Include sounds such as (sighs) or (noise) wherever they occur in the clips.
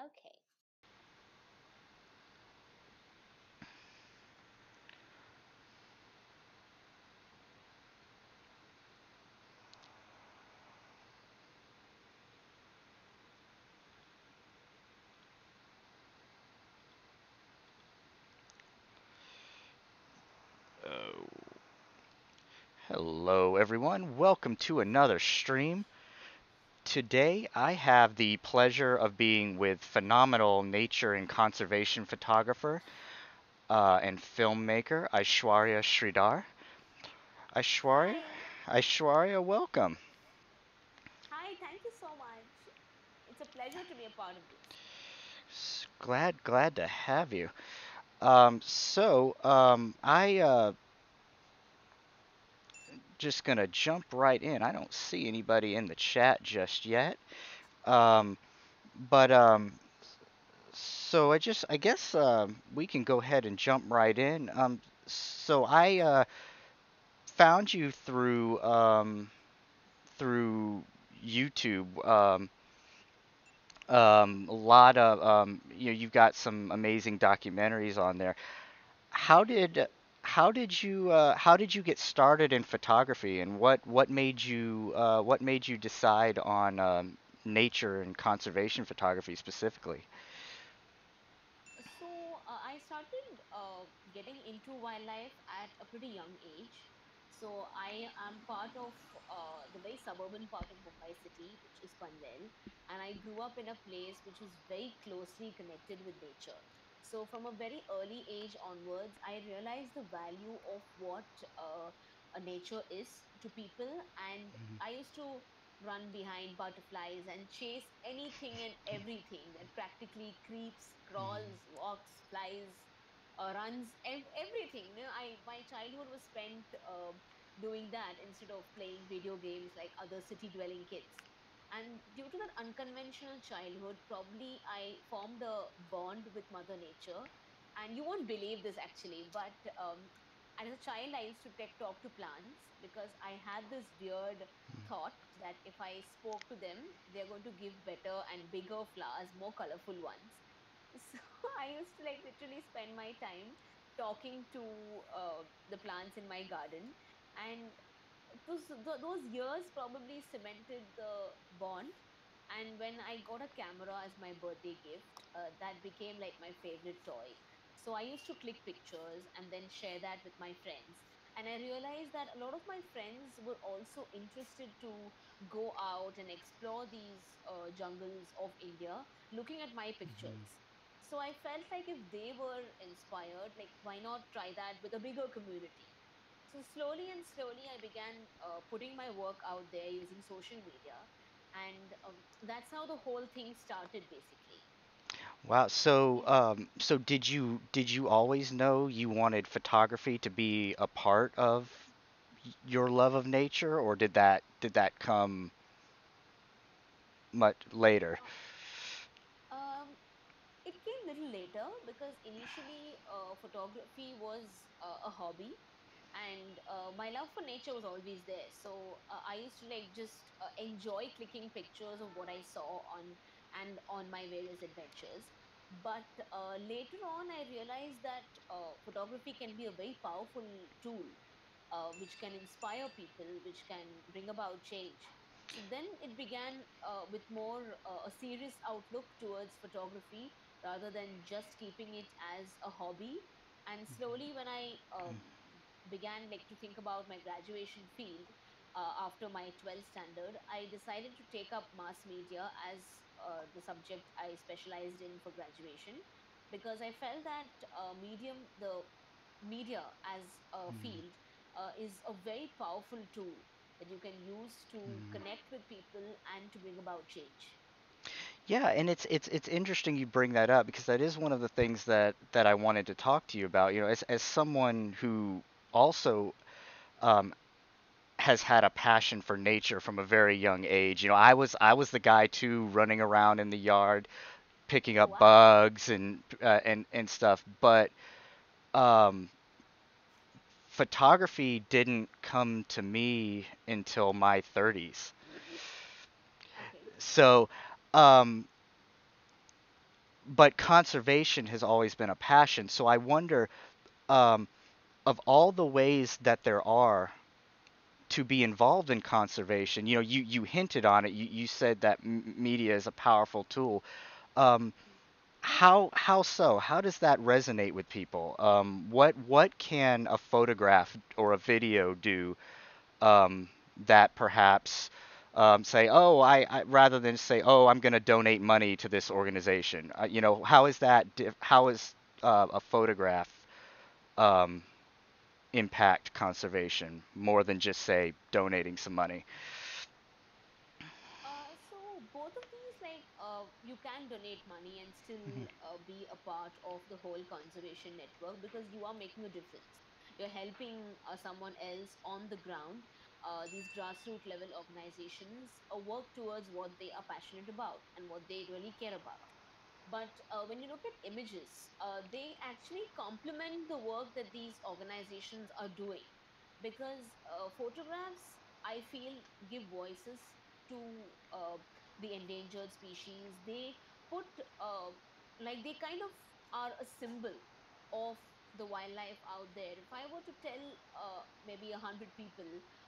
Okay. Oh. Hello, everyone. Welcome to another stream. Today, I have the pleasure of being with phenomenal nature and conservation photographer uh, and filmmaker Aishwarya Sridhar. Aishwarya. Aishwarya, welcome. Hi, thank you so much. It's a pleasure to be a part of this. Glad, glad to have you. Um, so, um, I uh, just gonna jump right in. I don't see anybody in the chat just yet. Um, but um, So I just, I guess um, we can go ahead and jump right in. Um, so I uh, found you through um, through YouTube. Um, um, a lot of um, you know, you've got some amazing documentaries on there. How did how did you uh, how did you get started in photography, and what what made you uh, what made you decide on um, nature and conservation photography specifically? So, uh, I started uh, getting into wildlife at a pretty young age. So, I am part of uh, the very suburban part of Mumbai city, which is Panvel, and I grew up in a place which is very closely connected with nature. So, from a very early age onwards, I realized the value of what uh, a nature is to people, and I used to run behind butterflies and chase anything and everything that practically creeps, crawls, walks, flies, uh, runs, ev- everything. You know, I my childhood was spent uh, doing that instead of playing video games like other city-dwelling kids. And due to that unconventional childhood, probably I formed a bond with Mother Nature. And you won't believe this actually, but um, as a child, I used to take, talk to plants because I had this weird thought that if I spoke to them, they're going to give better and bigger flowers, more colorful ones. (laughs) So I used to like literally spend my time talking to uh, the plants in my garden, and those th- those years probably cemented the bond. And when I got a camera as my birthday gift, uh, that became like my favorite toy. So I used to click pictures and then share that with my friends. And I realized that a lot of my friends were also interested to go out and explore these uh, jungles of India, looking at my Mhm. pictures. So I felt like if they were inspired, like why not try that with a bigger community? So slowly and slowly, I began uh, putting my work out there using social media, and um, that's how the whole thing started, basically. Wow. So, um, so did you did you always know you wanted photography to be a part of your love of nature, or did that did that come much later? Um, it came a little later because initially uh, photography was uh, a hobby and uh, my love for nature was always there. So uh, i used to like just uh, enjoy clicking pictures of what i saw on and on my various adventures. But uh, later on i realized that uh, photography can be a very powerful tool uh, which can inspire people which can bring about change. So then it began uh, with more uh, a serious outlook towards photography rather than just keeping it as a hobby. And slowly when i um, began like to think about my graduation field uh, after my 12th standard i decided to take up mass media as uh, the subject i specialized in for graduation because i felt that uh, medium the media as a Mm, field uh, is a very powerful tool that you can use to mm. connect with people and to bring about change Yeah, and it's it's it's interesting you bring that up because that is one of the things that that I wanted to talk to you about. You know, as as someone who also um, has had a passion for nature from a very young age. You know, I was I was the guy too running around in the yard picking up wow bugs and uh, and and stuff, but um, photography didn't come to me until my 30s. So, um, but conservation has always been a passion. So I wonder, um, of all the ways that there are to be involved in conservation, you know, you, you hinted on it. You, you said that m- media is a powerful tool. Um, how how so? How does that resonate with people? Um, what what can a photograph or a video do um, that perhaps um, say, oh, I, I rather than say, oh, I'm going to donate money to this organization. Uh, you know, how is that? How is uh, a photograph um, impact conservation more than just say donating some money? Uh, so both of these, like, uh, you can donate money and still Mhm, uh, be a part of the whole conservation network because you are making a difference. You're helping uh, someone else on the ground. Uh, these grassroots level organizations uh, work towards what they are passionate about and what they really care about. But uh, when you look at images, uh, they actually complement the work that these organizations are doing because uh, photographs, I feel, give voices to uh, the endangered species. They put, uh, like, they kind of are a symbol of the wildlife out there. If I were to tell uh, maybe a hundred people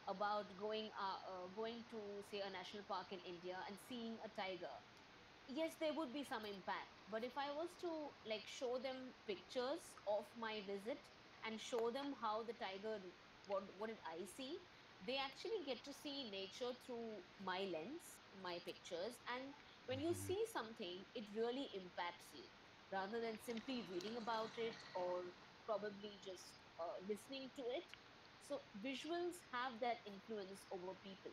about going uh, uh, going to say a national park in India and seeing a tiger, yes there would be some impact. But if i was to like show them pictures of my visit and show them how the tiger what what did i see they actually get to see nature through my lens my pictures. And when you mhm, see something it really impacts you. Rather than simply reading about it or probably just uh, listening to it. So visuals have that influence over people.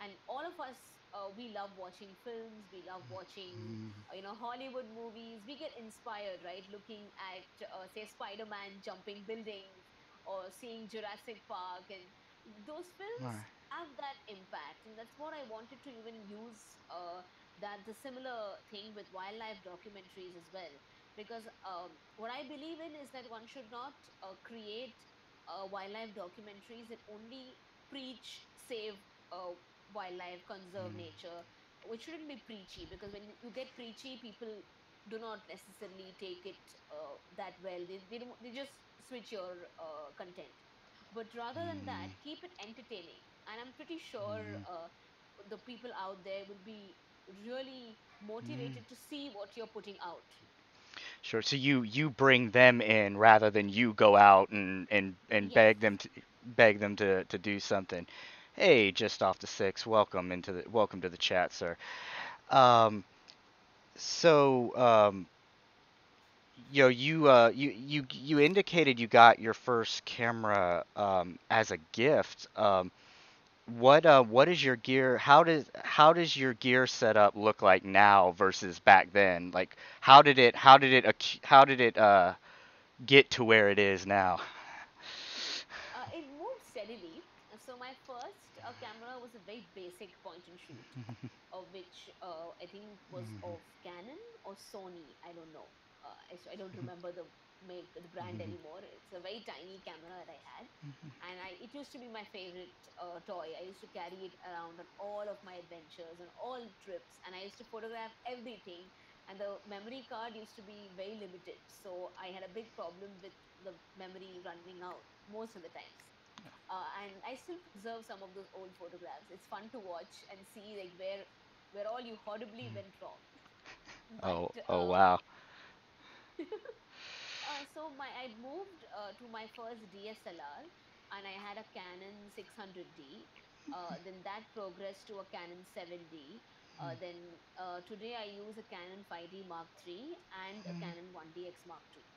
And all of us uh, we love watching films we love watching mhm, uh, you know hollywood movies. We get inspired right looking at uh, say spider-man jumping buildings or seeing jurassic park and those films right, have that impact and that's what i wanted to even use uh, that the similar thing with wildlife documentaries as well. Because um, what i believe in is that one should not uh, create uh, wildlife documentaries that only preach save uh, wildlife, conserve mm, nature, which shouldn't be preachy because when you get preachy, people do not necessarily take it uh, that well. They, they, don't, they just switch your uh, content. But rather than that, mhm, keep it entertaining. And I'm pretty sure mhm, uh, the people out there will be really mm. motivated to see what you're putting out. Sure. So you you bring them in rather than you go out and and and Yes. beg them to beg them to to do something. Hey, just off the six. Welcome into the welcome to the chat, sir. Um, so um, you know, you uh you you you indicated you got your first camera um as a gift. Um, what uh what is your gear? How does how does your gear setup look like now versus back then? Like how did it how did it how did it uh get to where it is now. (laughs) Uh, it moved steadily. Uh, So my first uh, camera was a very basic point and shoot, (laughs) of which uh, I think was of Canon or Sony. I don't know. Uh, I, don't remember the make the brand anymore. It's a very tiny camera that I had, and I it used to be my favorite uh, toy. I used to carry it around on all of my adventures and all trips, and I used to photograph everything. And the memory card used to be very limited, so I had a big problem with the memory running out most of the times uh, and I still preserve some of those old photographs. It's fun to watch and see like where where all you horribly went wrong. (laughs) But Oh, oh uh, wow. (laughs) uh, so my I moved uh, to my first DSLR, and I had a Canon 600D. Uh, (laughs) then that progressed to a Canon 7D. Uh, then uh, today I use a Canon 5D Mark III and a Canon 1DX Mark II.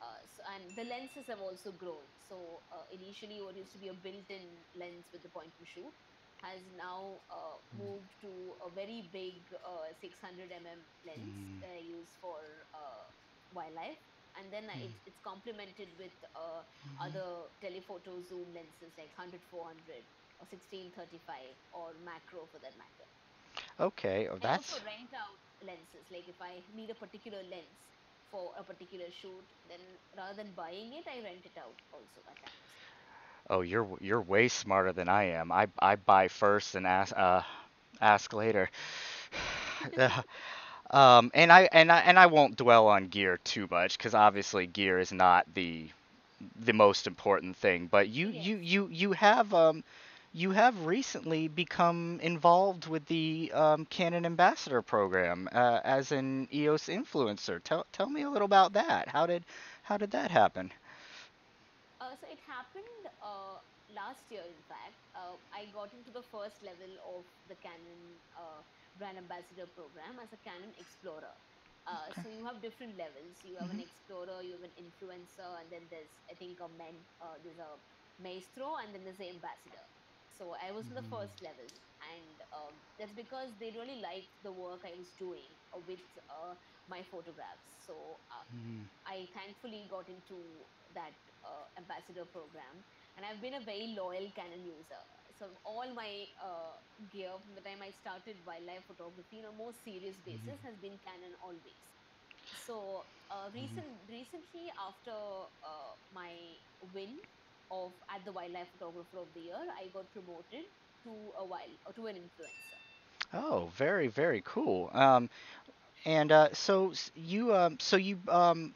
Uh, so, and the lenses have also grown. So uh, initially, what used to be a built-in lens with the point and shoot has now uh, moved to a very big uh, 600 mm lens that I use for uh, wildlife, and then I- it's it's complemented with uh, other telephoto zoom lenses like 100 400 or 1635 or macro for that matter. Okay, oh I also that's rent out lenses. Like if I need a particular lens for a particular shoot, then rather than buying it, I rent it out also at times. oh you're you're way smarter than I am. I I buy first and ask uh ask later. (sighs) (laughs) Um, and I and I and I won't dwell on gear too much because obviously gear is not the the most important thing. But you you you you have um you have recently become involved with the um, Canon Ambassador program uh, as an EOS influencer. Tell tell me a little about that. How did how did that happen? Uh, so it happened uh, last year, in fact. Uh, I got into the first level of the Canon uh, Brand Ambassador program as a Canon Explorer. Uh, Okay. so you have different levels. You have an hmm explorer, you have an influencer, and then there's I think a men. Uh, there's a maestro, and then there's an ambassador. So I was in the hmm first level, and um, that's because they really liked the work I was doing with uh, my photographs. So uh, hmm I thankfully got into that uh, ambassador program, and I've been a very loyal Canon user. So all my uh, gear from the time I started wildlife photography on a more serious basis has been Canon always. So uh, hmm recent recently after uh, my win of at the wildlife photographer of the year, I got promoted to a wild or to an influencer. Oh, very very cool. Um, and uh, so you um so you um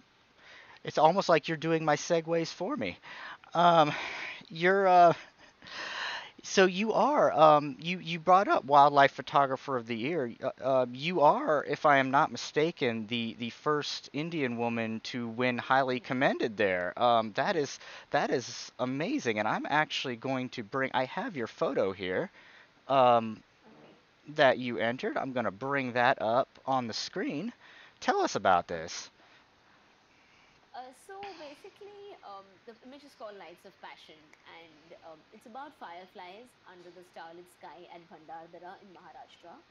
it's almost like you're doing my segues for me. Um, you're uh So you are um you you brought up wildlife photographer of the year. Uh, uh, you are, if I am not mistaken, the the first Indian woman to win highly commended there. Um, that is that is amazing, and I'm actually going to bring. I have your photo here. Um, that you entered. I'm going to bring that up on the screen. Tell us about this. Uh, so basically, um, the image is called Lights of Passion, and um, it's about fireflies under the starlit sky at Bhandardara in Maharashtra.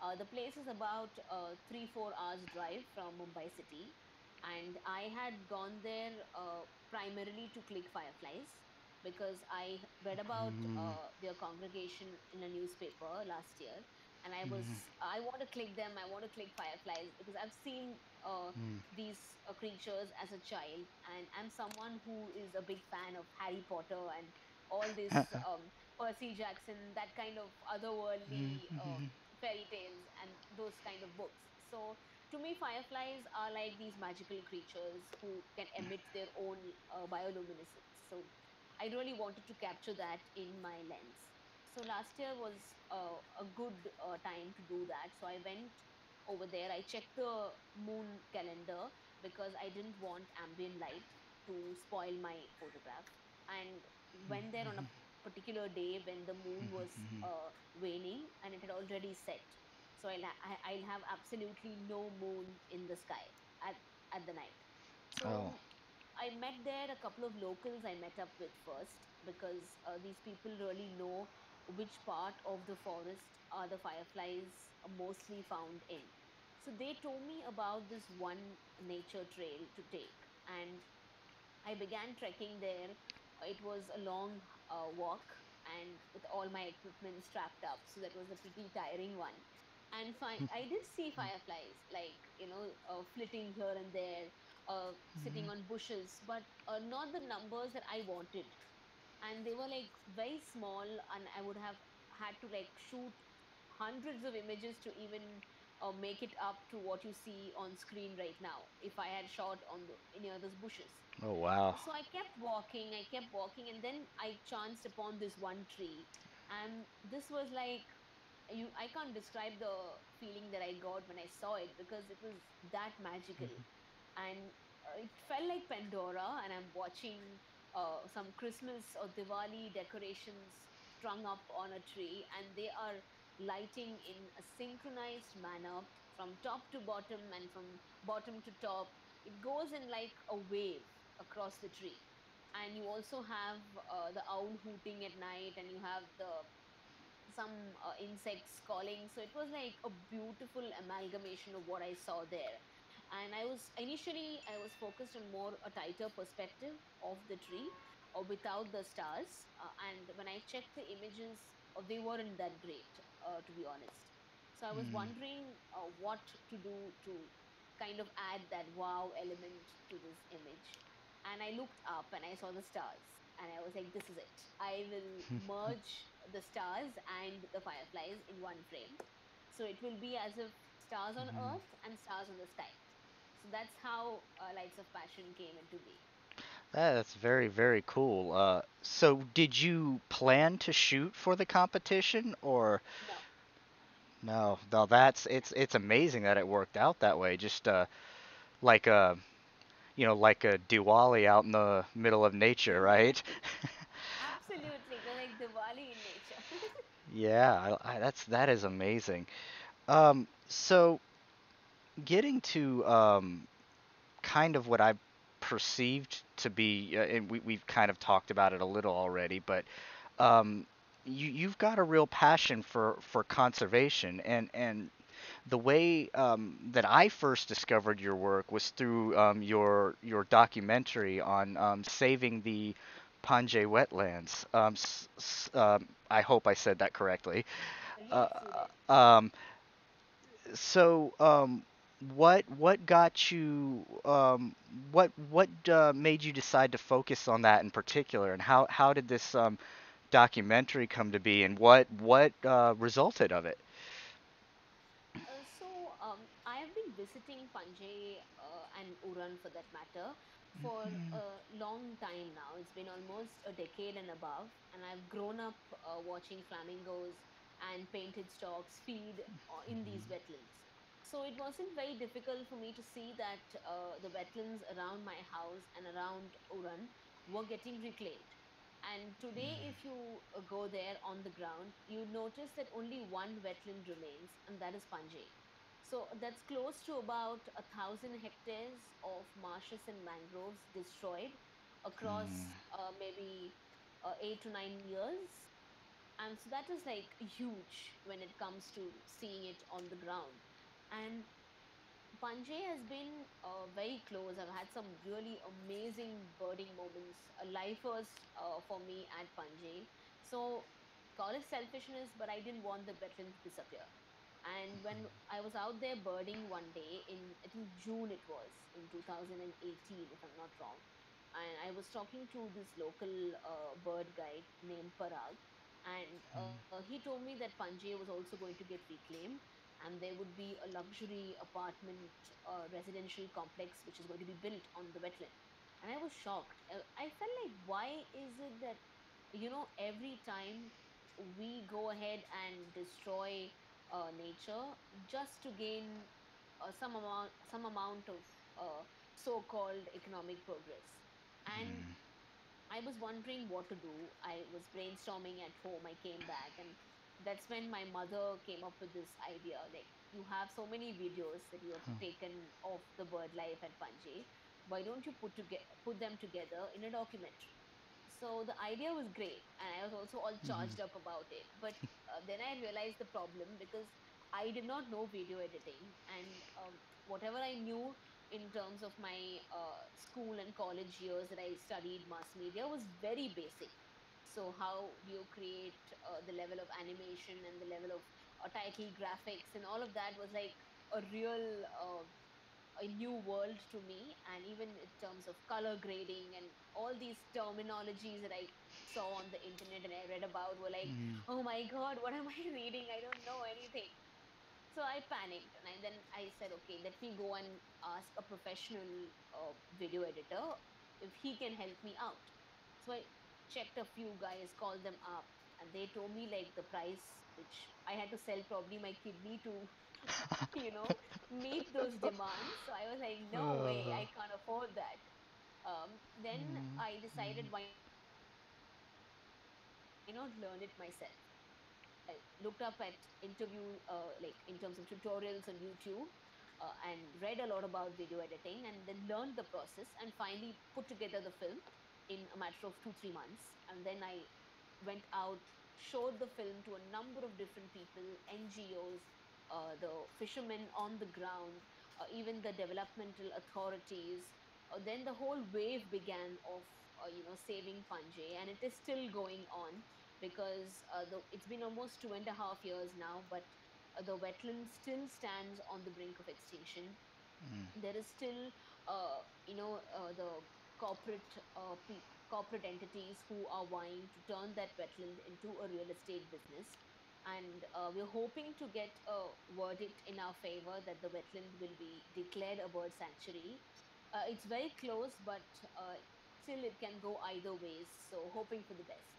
Uh, the place is about uh, three, four hours drive from Mumbai city, and I had gone there uh, primarily to click fireflies because I read about Mm, uh, their congregation in a newspaper last year, and I was mm, I want to click them. I want to click fireflies because I've seen uh, mm. these uh, creatures as a child, and I'm someone who is a big fan of Harry Potter and all this (laughs) um, Percy Jackson, that kind of otherworldly uh, fairy tales and those kind of books. So to me, fireflies are like these magical creatures who can emit (laughs) their own uh, bioluminescence. So I really wanted to capture that in my lens. So last year was uh, a good uh, time to do that. So I went over there. I checked the moon calendar because I didn't want ambient light to spoil my photograph. And went there on a particular day when the moon was uh, waning and it had already set. So I'll, ha- I- I'll have absolutely no moon in the sky at, at the night. Oh. So I met there a couple of locals I met up with first because uh, these people really know which part of the forest are the fireflies mostly found in. So they told me about this one nature trail to take, and I began trekking there. It was a long uh, walk and with all my equipment strapped up, so that was a pretty tiring one. And fi- I did see fireflies, like you know, uh, flitting here and there, uh, sitting on bushes, but uh, not the numbers that I wanted and they were like very small and i would have had to like shoot hundreds of images to even uh, make it up to what you see on screen right now if i had shot on the of those bushes. Oh wow. so i kept walking i kept walking and then i chanced upon this one tree. And this was like you i can't describe the feeling that i got when i saw it because it was that magical. And uh, it felt like pandora and i'm watching uh, some christmas or diwali decorations strung up on a tree and they are lighting in a synchronized manner from top to bottom and from bottom to top it goes in like a wave across the tree and you also have uh, the owl hooting at night and you have the some uh, insects calling. So it was like a beautiful amalgamation of what I saw there. And I was initially I was focused on more a tighter perspective of the tree or without the stars. Uh, and when I checked the images, uh, they weren't that great, uh, to be honest. So I was Mm, wondering uh, what to do to kind of add that wow element to this image. And I looked up and I saw the stars, and I was like, this is it. I will (laughs) merge the stars and the fireflies in one frame. So it will be as if stars on Mhm. earth and stars on the sky. So that's how uh, Lights of Passion came into being. That's very, very cool. Uh, so did you plan to shoot for the competition or No, no? No, that's it's it's amazing that it worked out that way. Just uh like a you know like a Diwali out in the middle of nature, right? absolutely. Like Diwali in nature. (laughs) Yeah, I, I, that's that is amazing. Um, so getting to um kind of what I perceived to be, uh, and we, we've kind of talked about it a little already, but um, you, you've got a real passion for, for conservation, and, and the way um, that I first discovered your work was through um, your your documentary on um, saving the Panje wetlands. Um, s- s- um, I hope I said that correctly. Uh, yes, you did. um, so, um, what what got you um, what what uh, made you decide to focus on that in particular, and how how did this um, documentary come to be, and what what uh, resulted of it? Uh, so um, I have been visiting Panje uh, and Uran for that matter for Mhm. a long time now. It's been almost a decade and above, and I've grown up uh, watching flamingos and painted storks feed uh, in these wetlands. So it wasn't very difficult for me to see that uh, the wetlands around my house and around Uran were getting reclaimed. And today, if you uh, go there on the ground, you notice that only one wetland remains, and that is Panje. So that's close to about a thousand hectares of marshes and mangroves destroyed across Mm, uh, maybe uh, eight to nine years. And so that is like huge when it comes to seeing it on the ground. And Panje has been uh, very close. I've had some really amazing birding moments, uh, lifers uh, for me at Panje. So, call it selfishness, but I didn't want the wetlands to disappear. And when I was out there birding one day in, I think June it was, in 2018, if I'm not wrong, and I was talking to this local uh, bird guide named Parag, and uh, he told me that Panjay was also going to get reclaimed, and there would be a luxury apartment uh, residential complex which is going to be built on the wetland. And I was shocked. Uh, I felt like, why is it that, you know, every time we go ahead and destroy uh, nature just to gain uh, some amount some amount of uh, so-called economic progress and mm, I was wondering what to do. I was brainstorming at home. I came back, and that's when my mother came up with this idea. Like, you have so many videos that you have huh, taken of the bird life at Panje. Why don't you put toge- put them together in a documentary? So the idea was great, and I was also all mhm, charged up about it. But (laughs) uh, then I realized the problem because I did not know video editing, and um, whatever I knew in terms of my uh, school and college years that I studied mass media was very basic. So how do you create uh, the level of animation and the level of uh, title graphics and all of that was like a real uh, a new world to me. And even in terms of color grading and all these terminologies that i saw on the internet and i read about were like mm, oh my god what am i (laughs) reading? I don't know anything. So i panicked and I, then i said okay let me go and ask a professional uh, video editor if he can help me out. So i checked a few guys called them up and they told me like the price which i had to sell probably my kidney to (laughs) you know, meet those demands. So I was like, no way, uh, I can't afford that. Um, then mm, I decided, mm, why not learn it myself? I looked up at interview, uh, like in terms of tutorials on YouTube, uh, and read a lot about video editing, and then learned the process, and finally put together the film in a matter of two three months. And then I went out, showed the film to a number of different people, NGOs, uh, the fishermen on the ground, uh, even the developmental authorities. Uh, then the whole wave began of uh, you know saving Panje, and it is still going on because uh, the, it's been almost two and a half years now, but uh, the wetland still stands on the brink of extinction mm, there is still uh, you know uh, the corporate uh, pe- corporate entities who are vying to turn that wetland into a real estate business and uh, we're hoping to get a verdict in our favor that the wetland will be declared a bird sanctuary. Uh, it's very close, but uh, still it can go either ways. So hoping for the best.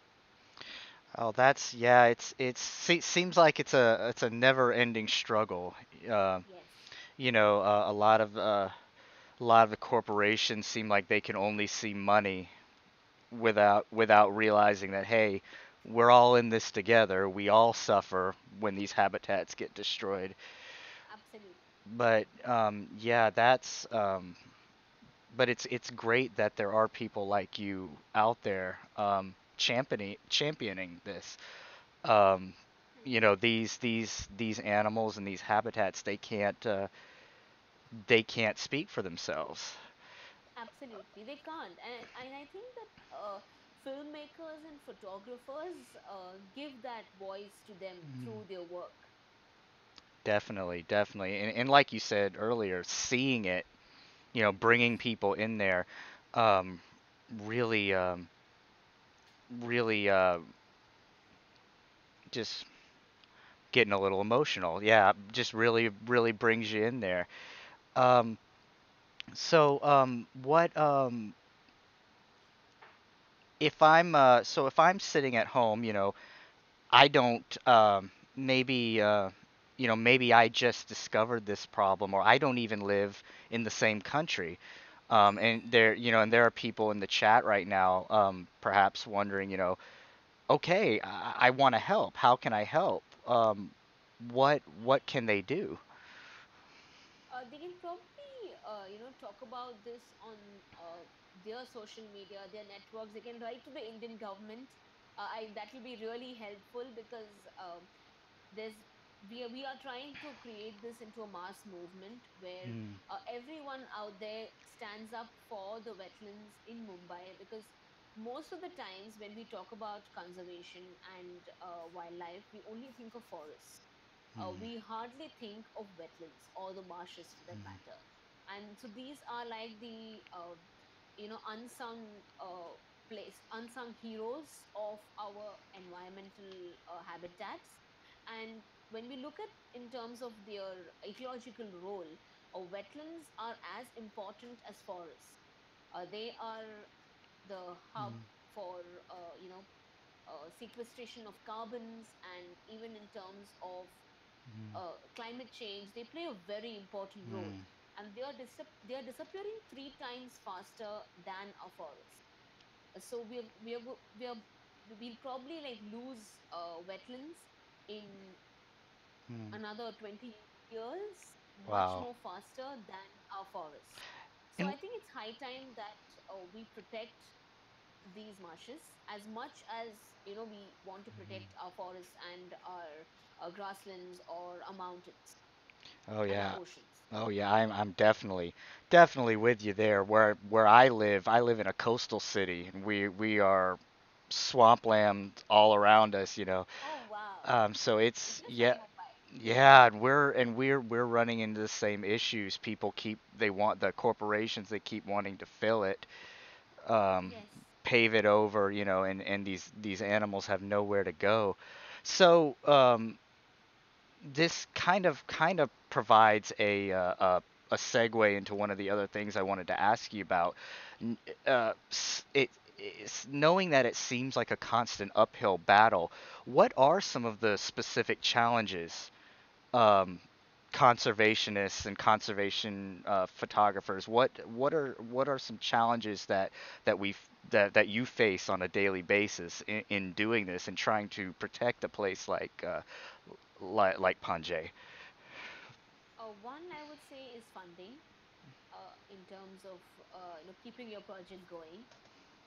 Oh, that's yeah. It's it's se seems like it's a it's a never-ending struggle. Uh, Yes, you know, uh, a lot of uh, a lot of the corporations seem like they can only see money without without realizing that hey, we're all in this together. We all suffer when these habitats get destroyed. absolutely. But um, yeah, that's um, but it's it's great that there are people like you out there um, championing championing this. Um, you know, these these these animals and these habitats they can't uh, they can't speak for themselves. Absolutely, they can't, and and I think that uh, filmmakers and photographers uh, give that voice to them Mm. through their work. Definitely, definitely, and and like you said earlier, seeing it, you know, bringing people in there, um, really, um, really, uh, just getting a little emotional. Yeah, just really, really brings you in there. Um, so, um, what, um, if I'm, uh, so if I'm sitting at home, you know, I don't, um, maybe, uh, you know, maybe I just discovered this problem, or I don't even live in the same country. Um, and there, you know, and there are people in the chat right now, um, perhaps wondering, you know, okay, I, I want to help. How can I help? Um, what what can they do? Uh, they can probably, uh, you know, talk about this on uh, their social media, their networks. They can write to the Indian government. Uh, I, that will be really helpful because um, there's we are, we are trying to create this into a mass movement where Mm, uh, everyone out there stands up for the wetlands in Mumbai because most of the times when we talk about conservation and uh, wildlife, we only think of forests uh, mm, we hardly think of wetlands or the marshes for that mm, matter. And so these are like the uh, you know unsung uh, place, unsung heroes of our environmental uh, habitats. And when we look at in terms of their ecological role, uh, wetlands are as important as forests. Uh, they are the hub mm, for uh, you know uh, sequestration of carbons and even in terms of mm, uh, climate change, they play a very important role. Mm. And they are, they are disappearing three times faster than our forests. Uh, So we are, we are, go- we are, we'll probably like lose uh, wetlands in mm. another 20 years, much more faster than our forests. So And I think it's high time that uh, we protect these marshes as much as you know we want to Mhm. protect our forests and our, our grasslands or our mountains oh yeah. oceans. Oh yeah, I'm I'm definitely definitely with you there. Where where I live, I live in a coastal city and we we are swampland all around us, you know. Oh wow, Um, so it's just like yeah, yeah, and we're and we're we're running into the same issues. People keep they want the corporations they keep wanting to fill it, um, Yes. pave it over, you know, and and these these animals have nowhere to go. So um, this kind of kind of provides a uh, a a segue into one of the other things I wanted to ask you about. Uh, it knowing that it seems like a constant uphill battle. What are some of the specific challenges um, conservationists and conservation uh, photographers? What what are what are some challenges that that we that that you face on a daily basis in, in doing this and trying to protect a place like uh, like like Panje? Uh, one I would say is funding uh, in terms of uh, you know keeping your project going.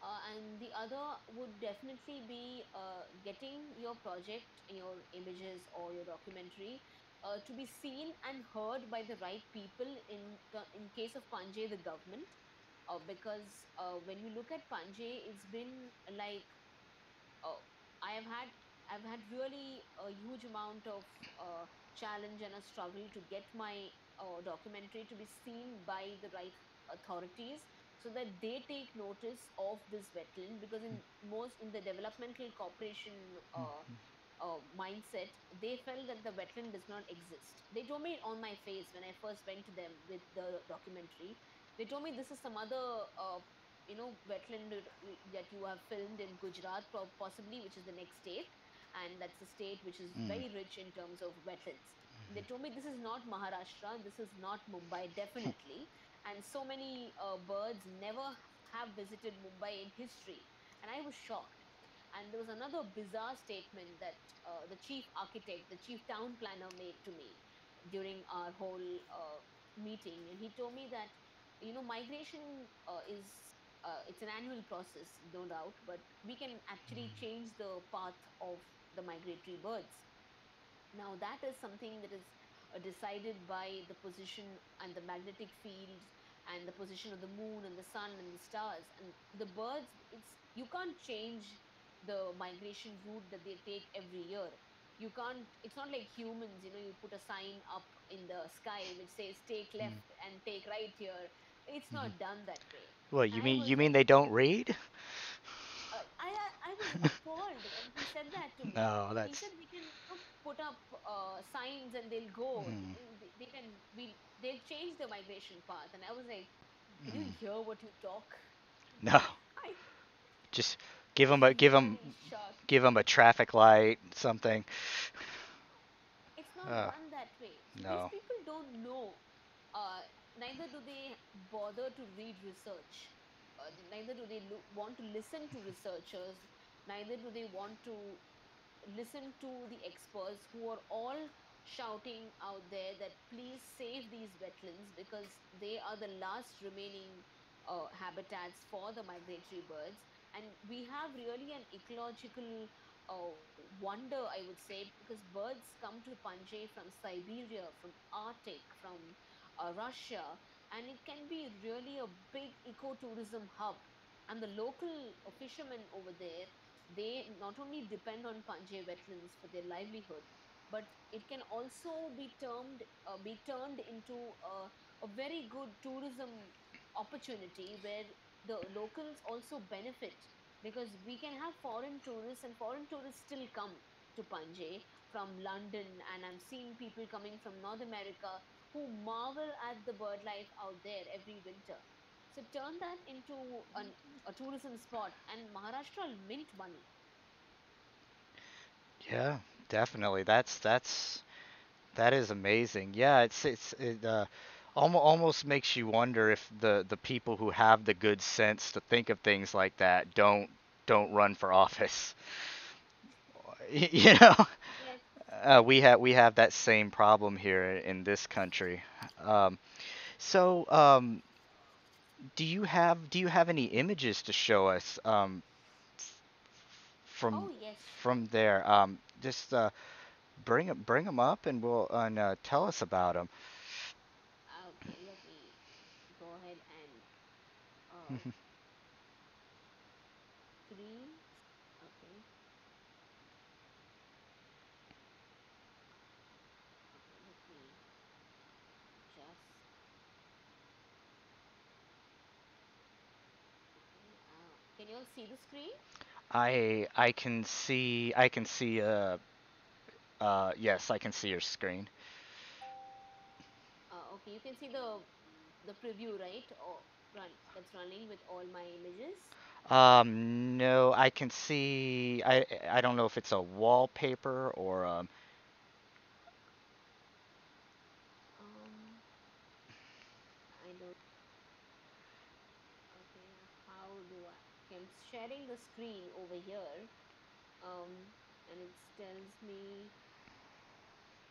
Uh, and the other would definitely be uh, getting your project, your images, or your documentary uh, to be seen and heard by the right people. In in case of Panje, the government, because when we look at Panje, it's been like I have had I've had really a huge amount of uh, challenge and a struggle to get my uh, documentary to be seen by the right authorities so that they take notice of this wetland because in most in the developmental cooperation uh, uh, mindset, they felt that the wetland does not exist. They told me on my face when I first went to them with the documentary. They told me this is some other, uh, you know, wetland that that you have filmed in Gujarat, possibly, which is the next state, and that's a state which is Mm. very rich in terms of wetlands. They told me this is not Maharashtra, this is not Mumbai, definitely, and so many uh, birds never have visited Mumbai in history, and I was shocked. And there was another bizarre statement that uh, the chief architect, the chief town planner made to me during our whole uh, meeting. And he told me that, you know, migration uh, is, uh, it's an annual process, no doubt, but we can actually change the path of the migratory birds. Now, that is something that is uh, decided by the position and the magnetic fields and the position of the moon and the sun and the stars. And the birds, it's you can't change the migration route that they take every year. You can't, it's not like humans, you know, you put a sign up in the sky which says take Mm. left and take right here. It's Mhm. not done that way. well you I mean? You mean they don't read? I, I I was (laughs) appalled when he said that to me. No, He that's. said we can put up uh, signs and they'll go. Mm, They, can we they'll change the migration path. And I was like, can you mm. hear what you talk? No, I just give them a give them give them a traffic light, something. It's not Uh, done that way. So these people don't know. Uh, neither do they bother to read research. Uh, neither do they lo- want to listen to researchers. Neither do they want to listen to the experts who are all shouting out there that please save these wetlands because they are the last remaining uh, habitats for the migratory birds. And we have really an ecological uh, wonder, I would say, because birds come to Panje from Siberia, from Arctic, from uh, Russia, and it can be really a big ecotourism hub. And the local fishermen over there they not only depend on Panje wetlands for their livelihood, but it can also be termed uh, be turned into a, a very good tourism opportunity where the locals also benefit because we can have foreign tourists and foreign tourists still come to Panje from London and I'm seeing people coming from North America who marvel at the bird life out there every winter. So turn that into an, a tourism spot and Maharashtra will mint money. Yeah, definitely. That's that's that is amazing. Yeah, it's it's it uh almost almost makes you wonder if the the people who have the good sense to think of things like that don't don't run for office. (laughs) You know. Uh, we have we have that same problem here in this country. Um, so, um, do you have do you have any images to show us um, Oh, from yes. from there? Um, just uh, bring bring them up and we'll and uh, tell us about them. Okay, let me go ahead and (laughs) uh, screen. Okay, okay, let me just. Okay, uh, can you all see the screen? I I can see I can see uh uh yes I can see your screen. Uh, okay, you can see the the preview, right? Or run that's running with all my images. Um, no, I can see I I don't know if it's a wallpaper or um Um, I don't. Okay, how do I? Okay, I'm sharing the screen over here. Um, and it tells me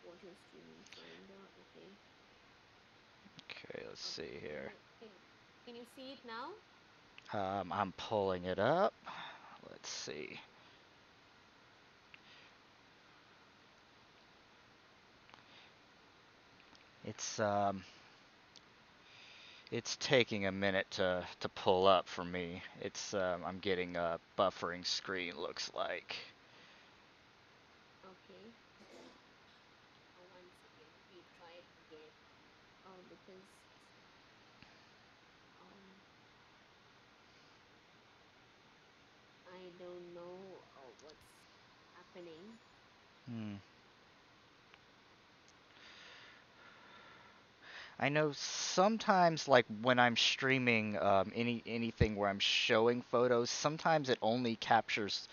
what your streaming finder. Okay. okay, let's Okay. see here. can, can you see it now? Um, I'm pulling it up. Let's see. It's um it's taking a minute to to pull up for me. It's um I'm getting a buffering screen looks like. Okay. One second. Let me try again. Oh, because um, I don't know uh, what's happening. Hmm. I know sometimes, like when I'm streaming um, any anything where I'm showing photos, sometimes it only captures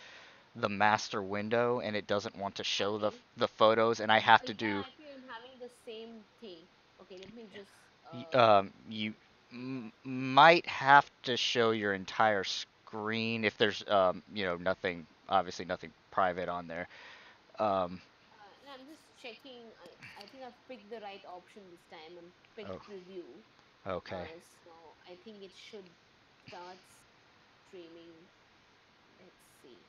the master window and it doesn't want to show the the photos, and I Uh, have to do actually, I'm having the same thing. Okay, let me just. Uh, um, you m might have to show your entire screen if there's um, you know, nothing, obviously nothing private on there. Um, uh, and I'm just checking. Think I've picked the right option this time and picked oh, preview. okay. Uh, so I think it should start streaming. Let's see.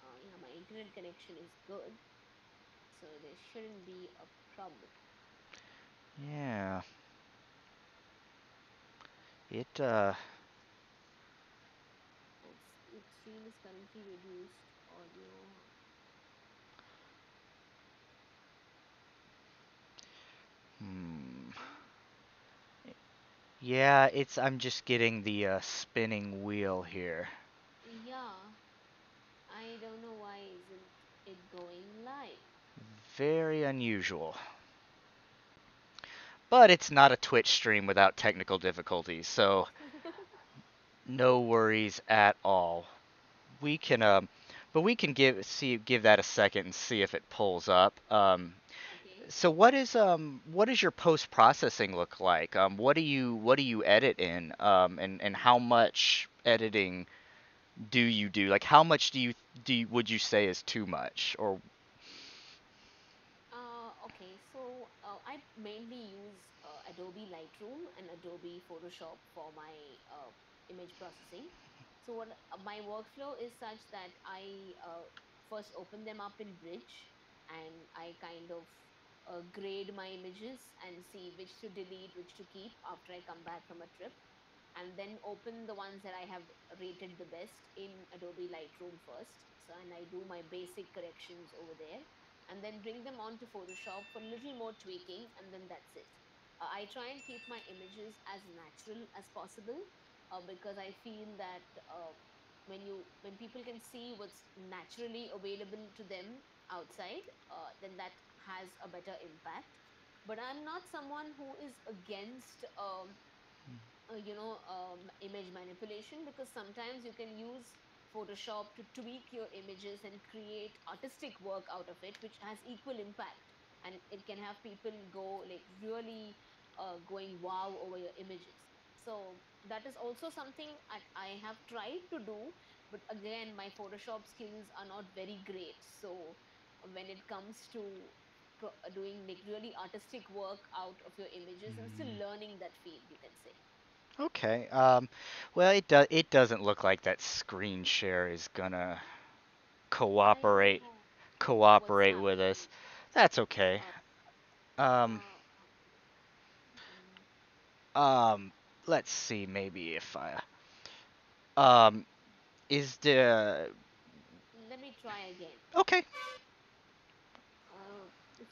Uh, yeah, my internet connection is good, so there shouldn't be a problem. Yeah. It uh It's, its stream is currently reduced audio. hmm. Yeah, it's I'm just getting the uh, spinning wheel here. Yeah, I don't know why isn't it going live. Very unusual. But it's not a Twitch stream without technical difficulties, so (laughs) no worries at all. We can um but we can give see give that a second and see if it pulls up. Um. So what is um what does your post processing look like? Um what do you what do you edit in? Um and and how much editing do you do? Like how much do you do you, would you say is too much or Uh, okay, so uh, I mainly use uh, Adobe Lightroom and Adobe Photoshop for my uh, image processing. So what uh, my workflow is such that I uh, first open them up in Bridge and I kind of uh, grade my images and see which to delete, which to keep after I come back from a trip, and then open the ones that I have rated the best in Adobe Lightroom first. So and I do my basic corrections over there and then bring them onto Photoshop for a little more tweaking, and then that's it. Uh, I try and keep my images as natural as possible uh, because I feel that uh, when you when people can see what's naturally available to them outside, uh, then that has a better impact. But I'm not someone who is against. Um, uh, you know um, image manipulation because sometimes you can use photoshop to tweak your images and create artistic work out of it which has equal impact and it can have people go like really uh, going wow over your images so that is also something I, I have tried to do but again my photoshop skills are not very great so when it comes to doing like really artistic work out of your images i'm still learning that field you can say Okay. Um, well, it does. It doesn't look like that screen share is gonna cooperate cooperate with us. That's okay. Uh, Um, uh, mm, um, let's see. Maybe if I um, is the let me try again. okay.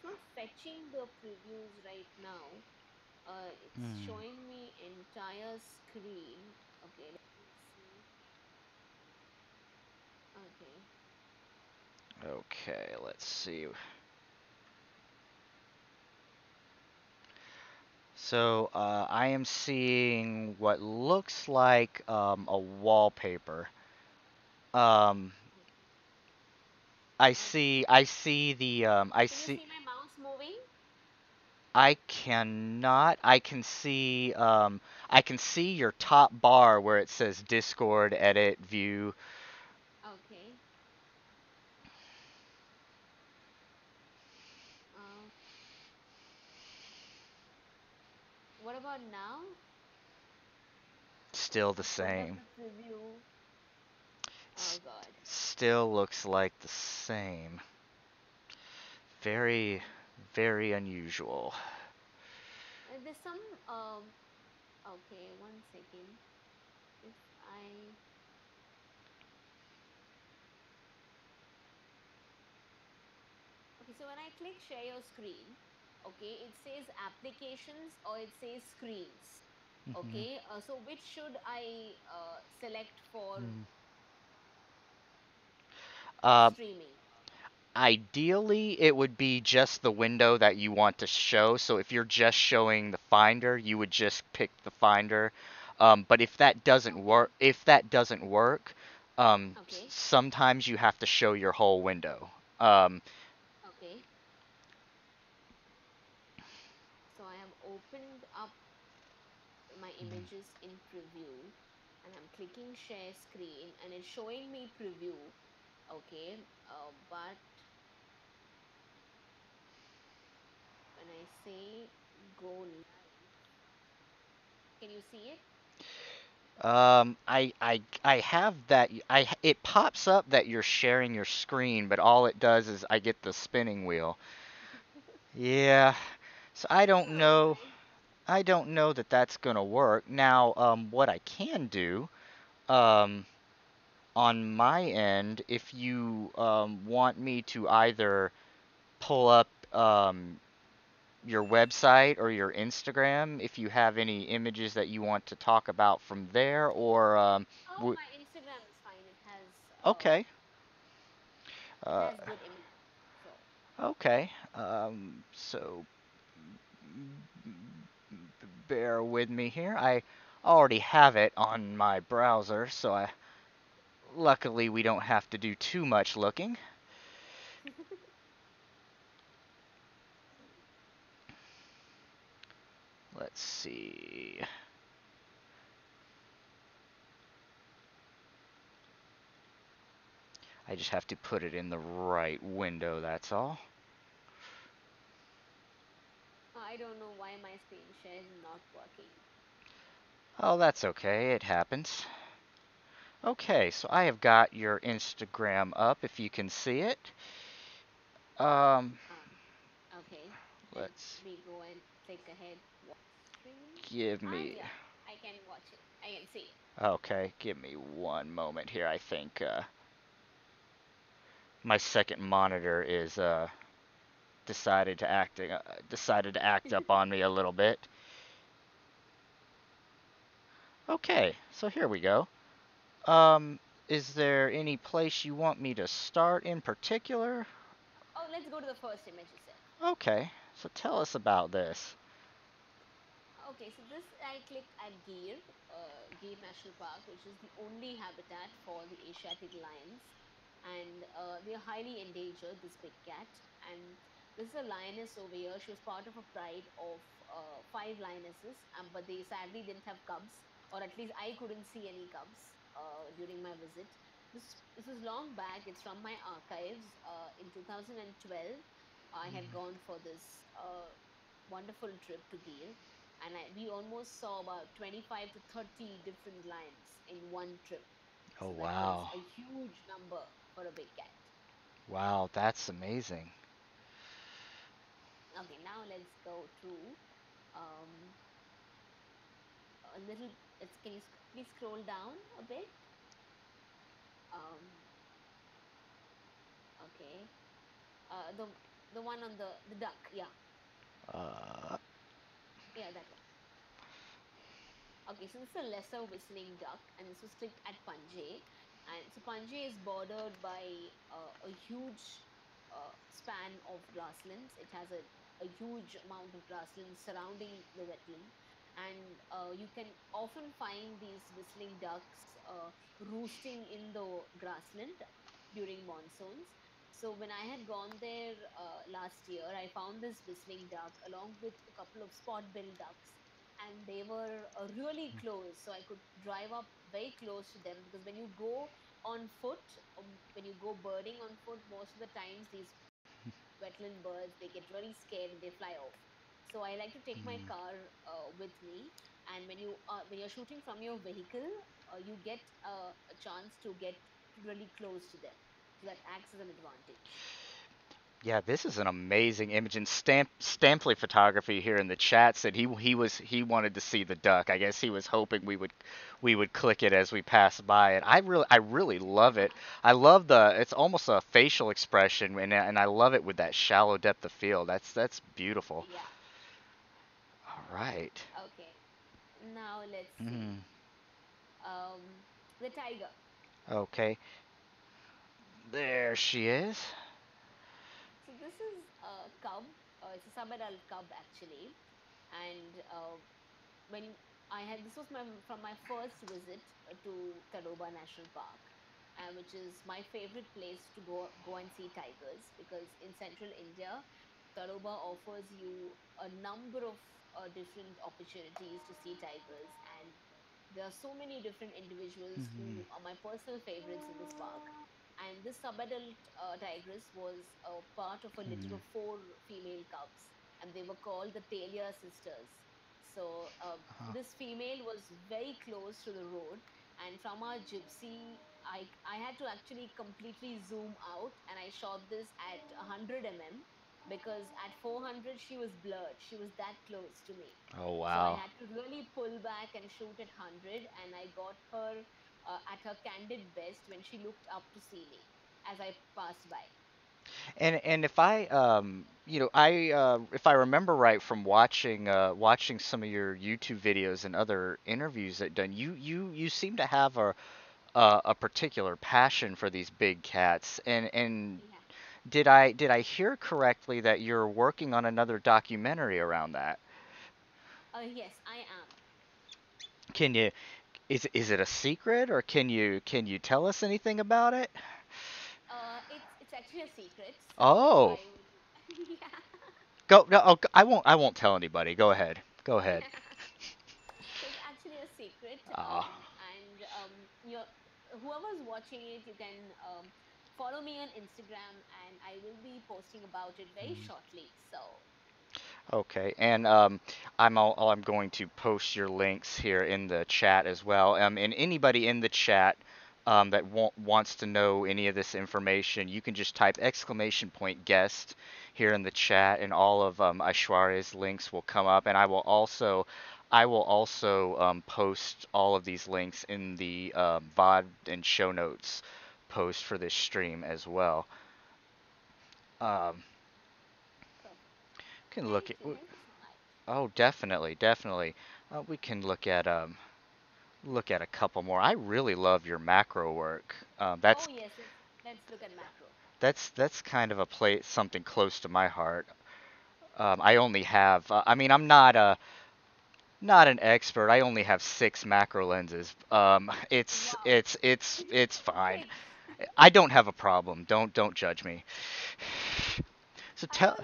Not fetching the previews right now. Uh, it's Hmm. showing me entire screen. Okay, let me see. Okay. Okay. Let's see. So uh, I am seeing what looks like um, a wallpaper. Um, I see. I see the. Um, I see. see my mouse moving? I cannot. I can see. Um, I can see your top bar where it says Discord, edit, view. Okay. Uh, what about now? Still the I've pulled up same. Oh God. still looks like the same. Very, very unusual. there's some. Um. Okay. One second. If I Okay, so when I click share your screen, okay, it says applications or it says screens. hmm Okay, uh, so which should I uh, select for Mm. Uh, streaming? Ideally, it would be just the window that you want to show. So if you're just showing the Finder, you would just pick the Finder. Um, but if that doesn't work, if that doesn't work, um, Okay. sometimes you have to show your whole window. Um, Okay. So I have opened up my images in preview and I'm clicking share screen and it's showing me preview. Okay. Uh, but when I say go can you see it? um, I, I, I have that. I, it pops up that you're sharing your screen, but all it does is I get the spinning wheel. Yeah. So I don't know. I don't know that that's gonna work. Now, um, what I can do, um, on my end, if you um, want me to either pull up um, your website or your Instagram, if you have any images that you want to talk about from there, or um, Oh, my Instagram is fine. It has uh, okay, it uh, has. So okay. Um, so bear with me here. I already have it on my browser, so I luckily we don't have to do too much looking. Let's see. I just have to put it in the right window, that's all. I don't know why my screen share is not working. Oh, that's okay, it happens. Okay, so I have got your Instagram up if you can see it. Um, Um, okay. Let let's me go and click ahead. Give Ah, me. yeah. I can watch it. I can see it. Okay, give me one moment here. I think uh, my second monitor is uh, decided to acting uh, decided to act up on me a little bit. Okay, so here we go. Um, is there any place you want me to start in particular? Oh, let's go to the first image. Okay, so tell us about this. Okay, so this I clicked at Gir, uh, Gir National Park, which is the only habitat for the Asiatic lions, and uh, they are highly endangered. This big cat, and this is a lioness over here. She was part of a pride of uh, five lionesses, um, but they sadly didn't have cubs, or at least I couldn't see any cubs uh, during my visit. This this was long back. It's from my archives. Uh, in 2012, I had gone for this uh, wonderful trip to Gir and I, we almost saw about 25 to 30 different lions in one trip. Oh So wow. a huge number for a big cat. Wow, that's amazing. Okay, now let's go to um, a little. It's, can you sc- please scroll down a bit? Um, okay, uh, the the one on the the duck. Yeah, Uh, yeah, that one. Okay, so this is a lesser whistling duck, and this was clicked at Panje. And so Panje is bordered by uh, a huge uh, span of grasslands. It has a, a huge amount of grasslands surrounding the wetland. And uh, you can often find these whistling ducks uh, roosting in the grassland during monsoons. So when I had gone there uh, last year, I found this whistling duck along with a couple of spot-billed ducks and they were uh, really close. So i could drive up very close to them because when you go on foot um, when you go birding on foot most of the times these (laughs) wetland birds they get really scared and they fly off. So i like to take my mm, car uh, with me and when you uh, when you're shooting from your vehicle uh, you get uh, a chance to get really close to them so that acts as an advantage yeah, this is an amazing image. And Stamp Stampley Photography here in the chat said he he was he wanted to see the duck. I guess he was hoping we would we would click it as we pass by it. I really I really love it. I love the it's almost a facial expression and and I love it with that shallow depth of field. That's that's beautiful. yeah All right. okay now let's see Mm, um, the tiger okay. There she is. So this is a cub. Uh, it's a sub-adult cub actually, and uh, when I had this was my from my first visit uh, to Tadoba National Park, uh, which is my favorite place to go go and see tigers because in central India, Tadoba offers you a number of uh, different opportunities to see tigers, and there are so many different individuals hmm who are my personal favorites in this park. And this sub-adult uh, tigress was a part of a litter hmm of four female cubs, and they were called the Telia sisters. So uh, Uh-huh. this female was very close to the road, and from our gypsy, I I had to actually completely zoom out, and I shot this at 100 mm because at 400 she was blurred. She was that close to me. Oh wow So I had to really pull back and shoot at 100, and I got her uh, at her candid best when she looked up to see me as I passed by. And and if I um you know I uh, if I remember right from watching uh, watching some of your YouTube videos and other interviews that done you you you seem to have a a, a particular passion for these big cats and and Yeah. did I did I hear correctly that you're working on another documentary around that? Uh, yes, I am. Can you is is it a secret or can you can you tell us anything about it? Uh, it's it's actually a secret, so Oh, I (laughs) yeah. go no, oh, I won't I won't tell anybody. Go ahead. Go ahead. So (laughs) it's actually a secret. Um, Ah. and um, you whoever's watching it, you can um, follow me on Instagram, and I will be posting about it very shortly. So Okay, and um, I'm all, I'm going to post your links here in the chat as well. Um, and anybody in the chat um, that wa wants to know any of this information, you can just type exclamation point guest here in the chat, and all of um, Aishwarya's links will come up. And I will also I will also um, post all of these links in the uh, VOD and show notes post for this stream as well. Can look at. you. Thank you so much. Oh, definitely, definitely. Uh, we can look at um look at a couple more. I really love your macro work. Um, Oh that's yes, let's look at macro. that's that's kind of a play something close to my heart. Um, I only have uh, I mean I'm not a not an expert. I only have six macro lenses. Um, it's Wow, it's it's (laughs) it's fine. I don't have a problem. Don't don't judge me. (sighs) So tell.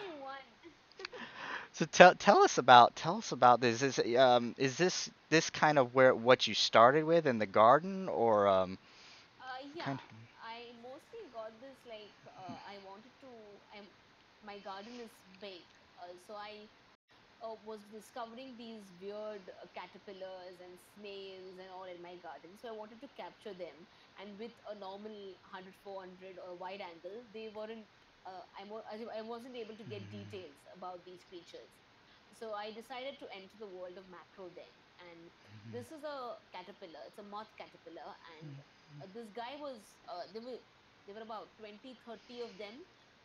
So tell tell us about tell us about this. Is um is this this kind of where what you started with in the garden or um Uh, kind yeah, I mostly got this like uh, I wanted to. I'm, my garden is big, uh, so I uh, was discovering these weird uh, caterpillars and snails and all in my garden. So I wanted to capture them. And with a normal 100, 400 or wide angle, they weren't. Uh, I, mo- I wasn't able to get details about these creatures. So I decided to enter the world of macro then. And this is a caterpillar. It's a moth caterpillar, and uh, this guy was. Uh, there were there were about 20, 30 of them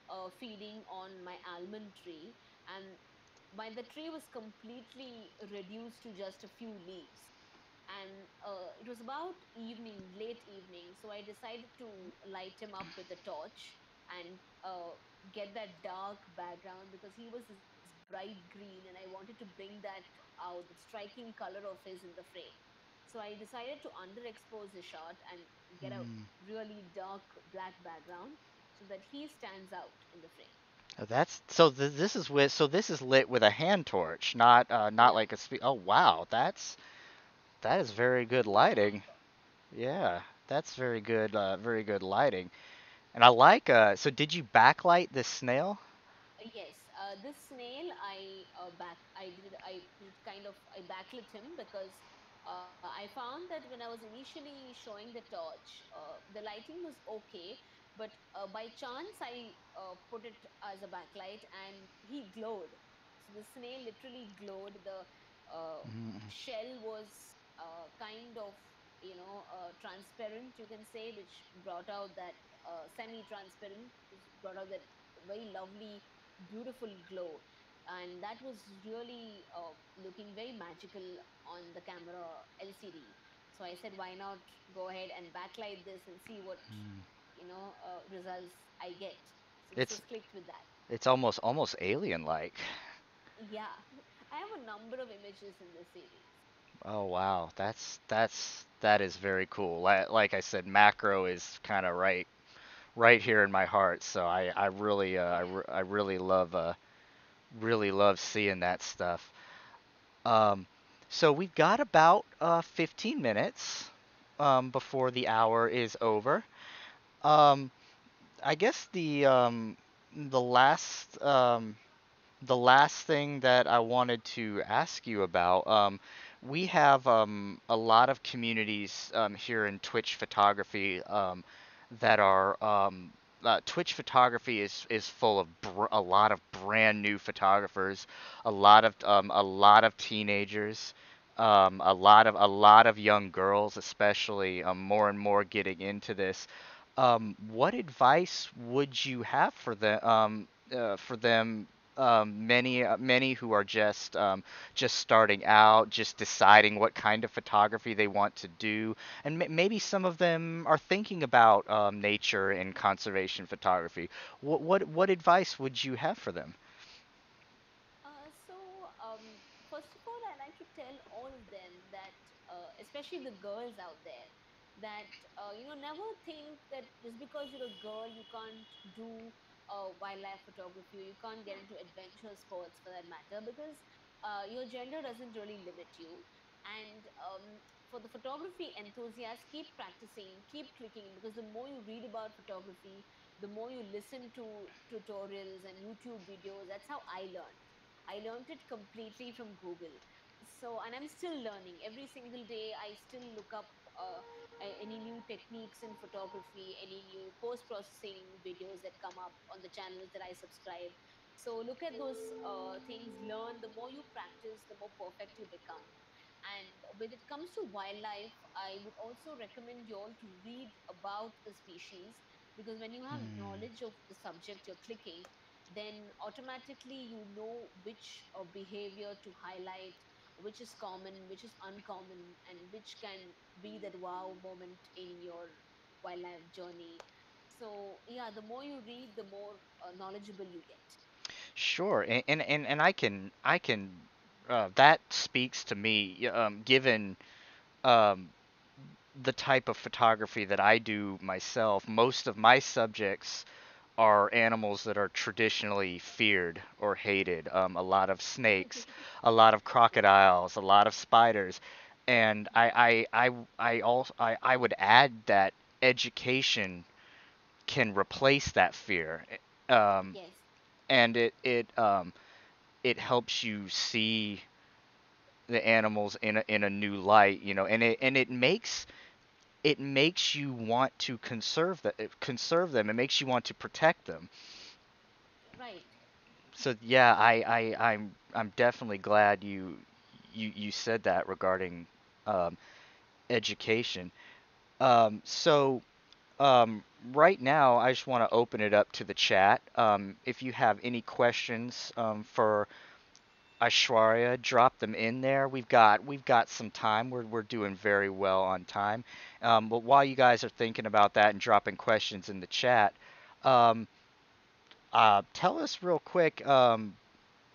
uh, feeding on my almond tree, and my the tree was completely reduced to just a few leaves and uh, it was about evening late evening so i decided to light him up with a torch and uh, get that dark background because he was bright green and i wanted to bring that out the striking color of his in the frame so i decided to underexpose the shot and get a Mm. really dark black background so that he stands out in the frame Oh, that's so th this is with so this is lit with a hand torch, not uh not like a spe Oh wow, that's that is very good lighting. Yeah, that's very good uh very good lighting. And I like uh so did you backlight this snail? Uh, Yes, uh, this snail I uh, back I did I kind of I backlit him because uh, I found that when I was initially showing the torch, uh, the lighting was okay, but uh, by chance I uh, put it as a backlight and he glowed. So the snail literally glowed. The uh, Mm, shell was uh, kind of you know uh, transparent, you can say, which brought out that uh, semi-transparent, brought out that very lovely beautiful glow and that was really uh, looking very magical on the camera lcd so i said why not go ahead and backlight this and see what mm. you know uh, results i get so It's was clicked with that It's almost almost alien-like. Yeah, I have a number of images in this series. Oh wow, that's that's that is very cool. Like, like I said, macro is kind of right right here in my heart. So I I really uh, I, re- I really love uh really love seeing that stuff. Um, so we've got about uh 15 minutes um before the hour is over. Um, I guess the um the last um the last thing that I wanted to ask you about, um, we have um, a lot of communities here in Twitch photography that are um, uh, Twitch photography is is full of br a lot of brand new photographers, a lot of um, a lot of teenagers, um, a lot of a lot of young girls, especially um, more and more getting into this. Um, what advice would you have for them um, uh, for them um, many uh, many who are just um, just starting out, just deciding what kind of photography they want to do, and m maybe some of them are thinking about um, nature and conservation photography. What what what advice would you have for them? Uh, so, um, first of all, I like to tell all of them that, uh, especially the girls out there, that uh, you know, never think that just because you're a girl, you can't do uh, wildlife photography, you can't get into adventure sports for that matter, because uh, your gender doesn't really limit you. And um, for the photography enthusiasts, keep practicing, keep clicking, because the more you read about photography, the more you listen to tutorials and YouTube videos. That's how I learned. I learned it completely from Google. So, and I'm still learning. Every single day, I still look up uh, any new techniques in photography, any new post processing videos that come up on the channels that I subscribe. So, look at those uh, things, learn. The more you practice, the more perfect you become. And when it comes to wildlife, I would also recommend you all to read about the species because when you have Hmm. knowledge of the subject you're clicking, then automatically you know which uh, behavior to highlight, which is common, which is uncommon, and which can be that wow moment in your wildlife journey. So, yeah, the more you read, the more uh, knowledgeable you get. Sure, and and and, I can I can uh, that speaks to me, um, given um, the type of photography that I do myself. Most of my subjects are animals that are traditionally feared or hated. Um, a lot of snakes, (laughs) a lot of crocodiles, a lot of spiders, and I I I I also I, I would add that education can replace that fear. Um, yes, and it it um, it helps you see the animals in a, in a new light, you know, and it and it makes it makes you want to conserve the, conserve them. It makes you want to protect them. right. So yeah, I, I I'm I'm definitely glad you you you said that regarding um, education. Um, so um, right now, I just want to open it up to the chat. Um, if you have any questions um, for Aishwarya, drop them in there. We've got we've got some time. We're we're doing very well on time. Um, but while you guys are thinking about that and dropping questions in the chat, um, uh, tell us real quick. Um,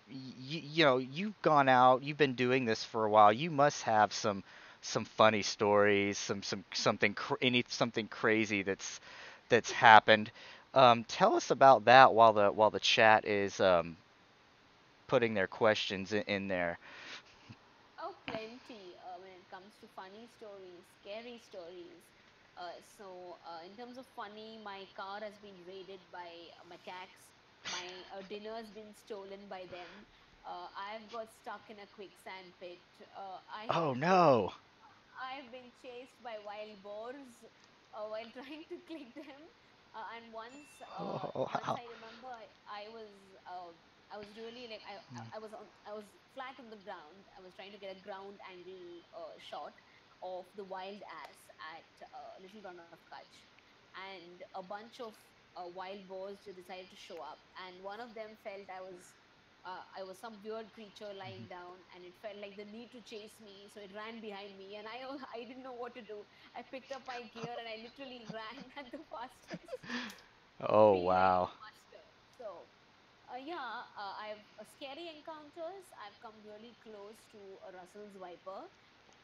you, you know, you've gone out, you've been doing this for a while. You must have some some funny stories, some some something cr any something crazy that's that's happened. Um, tell us about that while the while the chat is um, putting their questions in, in there. Oh, plenty uh, when it comes to funny stories, scary stories. Uh, so, uh, in terms of funny, my car has been raided by my macaques. My uh, dinner has been stolen by them. Uh, I've got stuck in a quicksand pit. Uh, I Oh no! I've been chased by wild boars uh, while (laughs) trying to click them. Uh, and once, uh, Oh once! I remember, I, I was, uh, I was really like, I, I I was on, I was flat on the ground. I was trying to get a ground angle uh, shot of the wild ass at uh, Little Rann of Kutch, and a bunch of uh, wild boars decided to show up. And one of them felt I was uh, I was some weird creature lying down, and it felt like the need to chase me. So it ran behind me, and I (laughs) I didn't know what to do. I picked up my gear and I literally (laughs) ran at the fastest (laughs) Oh wow! So Uh, yeah, uh, I've uh, scary encounters. I've come really close to a Russell's Viper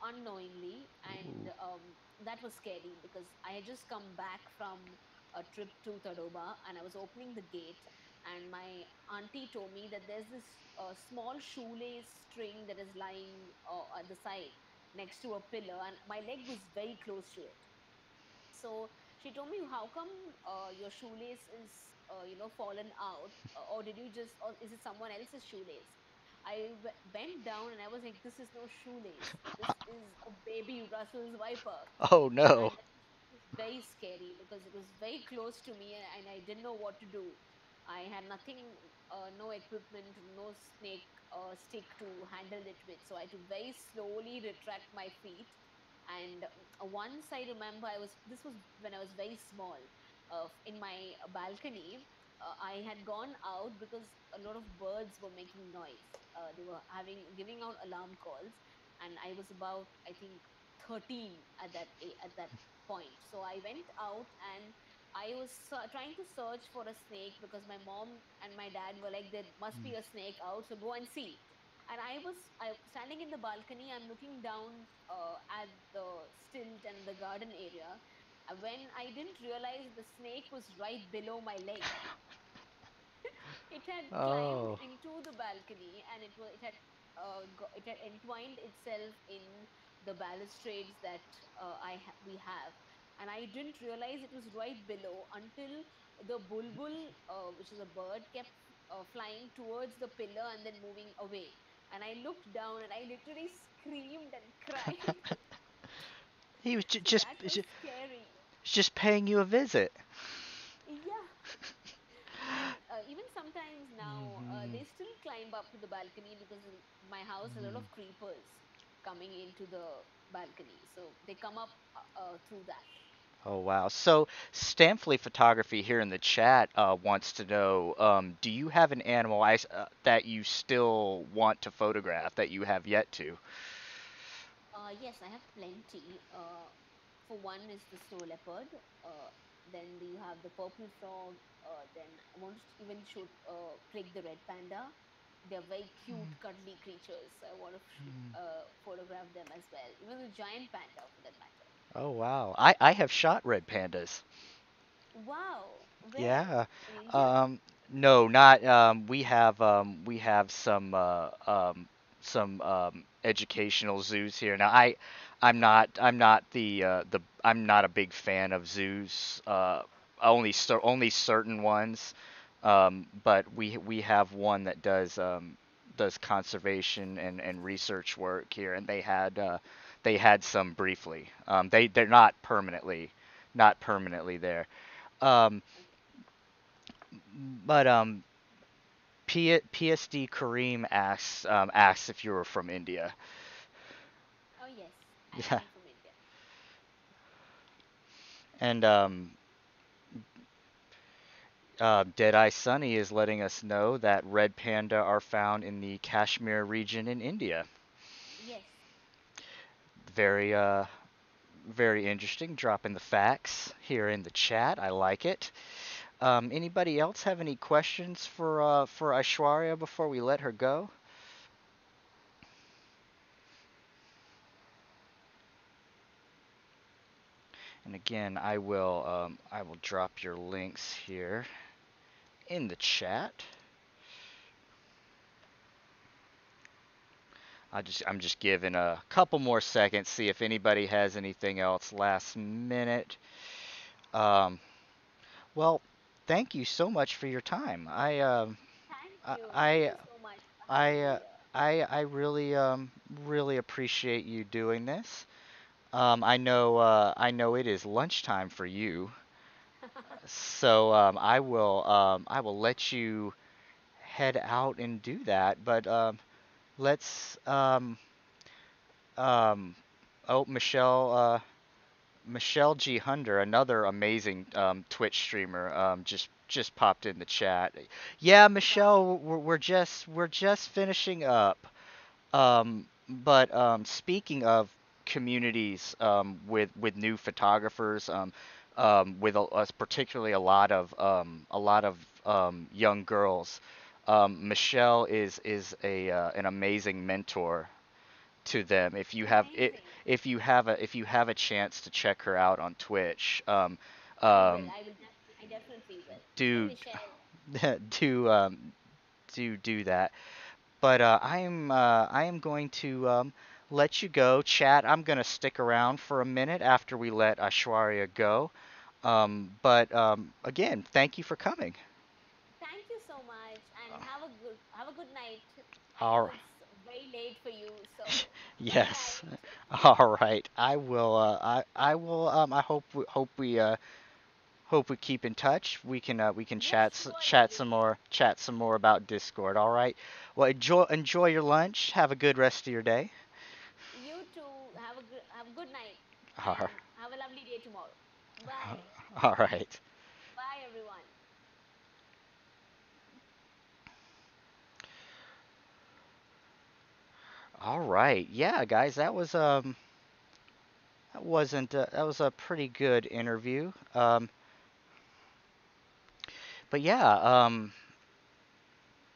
unknowingly, and um, that was scary because I had just come back from a trip to Tadoba and I was opening the gate, and my auntie told me that there's this uh, small shoelace string that is lying uh, at the side next to a pillar, and my leg was very close to it so she told me, "How come uh, your shoelace is, uh, you know, fallen out, uh, or did you just, or is it someone else's shoelace?" I w- bent down and I was like, "This is no shoelace. This is a baby Russell's Viper." (laughs) Oh no. it was, very scary because it was very close to me and, and I didn't know what to do. I had nothing, uh, no equipment, no snake uh, stick to handle it with, so I had to very slowly retract my feet. And uh, once I remember, I was this was when I was very small. Uh, in my balcony, uh, I had gone out because a lot of birds were making noise. Uh, they were having giving out alarm calls, and I was about I think 13 at that at that point. So I went out and I was trying to search for a snake because my mom and my dad were like, there must be a snake out, so go and see. And I was I, standing in the balcony. I'm looking down uh, at the stilt and the garden area. When I didn't realize the snake was right below my leg. (laughs) It had climbed Oh. into the balcony and it was it had uh, go, it had entwined itself in the balustrades that uh, I ha- we have. And I didn't realize it was right below until the bulbul uh, which is a bird kept uh, flying towards the pillar and then moving away. And I looked down and I literally screamed and cried. (laughs) He was so just that was scary just paying you a visit. yeah uh, even sometimes now uh, hmm they still climb up to the balcony because in my house a lot of creepers coming into the balcony so they come up uh, uh, through that Oh wow. So Stamfley Photography here in the chat uh, wants to know, um, do you have an animal I uh, that you still want to photograph that you have yet to? uh, yes i have plenty uh, for one is the snow leopard uh, then you have the purple frog uh, then i want to even shoot uh, Craig the red panda they're very cute cuddly creatures i want to sh- uh, photograph them as well even the giant panda for that matter Oh wow. I I have shot red pandas. Wow. Yeah. Um, no, not um, we have um, we have some uh, um, some um, educational zoos here. Now I I'm not I'm not the uh, the I'm not a big fan of zoos. Uh, only only certain ones. Um, but we we have one that does um, does conservation and, and research work here, and they had uh, they had some briefly. Um, they they're not permanently not permanently there. Um, but um, P- PSD Kareem asks um, asks if you were from India. Yeah, am from India. and um, uh, Deadeye Sunny is letting us know that red panda are found in the Kashmir region in India. Yes. Very uh, very interesting. Dropping the facts here in the chat. I like it. Um, anybody else have any questions for uh, for Aishwarya before we let her go? And again, I will um, I will drop your links here in the chat. I just I'm just giving a couple more seconds, see if anybody has anything else last minute. Um, well, thank you so much for your time. I um I. I you so much I uh. I, I really um really appreciate you doing this. Um, I know uh, I know it is lunchtime for you, so um, I will um, I will let you head out and do that. But um, let's um, um, oh Michelle uh, Michelle G Hunter, another amazing um, Twitch streamer, um, just just popped in the chat. Yeah, Michelle, we're, we're just we're just finishing up. Um, but um, speaking of communities um, with with new photographers, um, um, with a, us particularly a lot of um, a lot of um, young girls. Um, Michelle is is a uh, an amazing mentor to them. If you have it, if you have a if you have a chance to check her out on Twitch, um, um, I will. Def- I definitely will. Hey, do (laughs) do um, do do that. But uh, I am uh, I am going to um, let you go, chat. I'm gonna stick around for a minute after we let Aishwarya go. Um, but um, again, thank you for coming. Thank you so much, and have a good have a good night. All, very late for you, so (laughs) yes. (laughs) All right. I will. Uh, I I will. Um, I hope we, hope we uh, hope we keep in touch. We can uh, we can Yes, chat chat some more chat some more about Discord. All right. Well, enjoy enjoy your lunch. Have a good rest of your day. You too. Have a good have a good night, All right. have a lovely day tomorrow. Bye. (laughs) All right. Bye, everyone. All right. Yeah, guys, that was um that wasn't uh, that was a pretty good interview. Um, but yeah, um,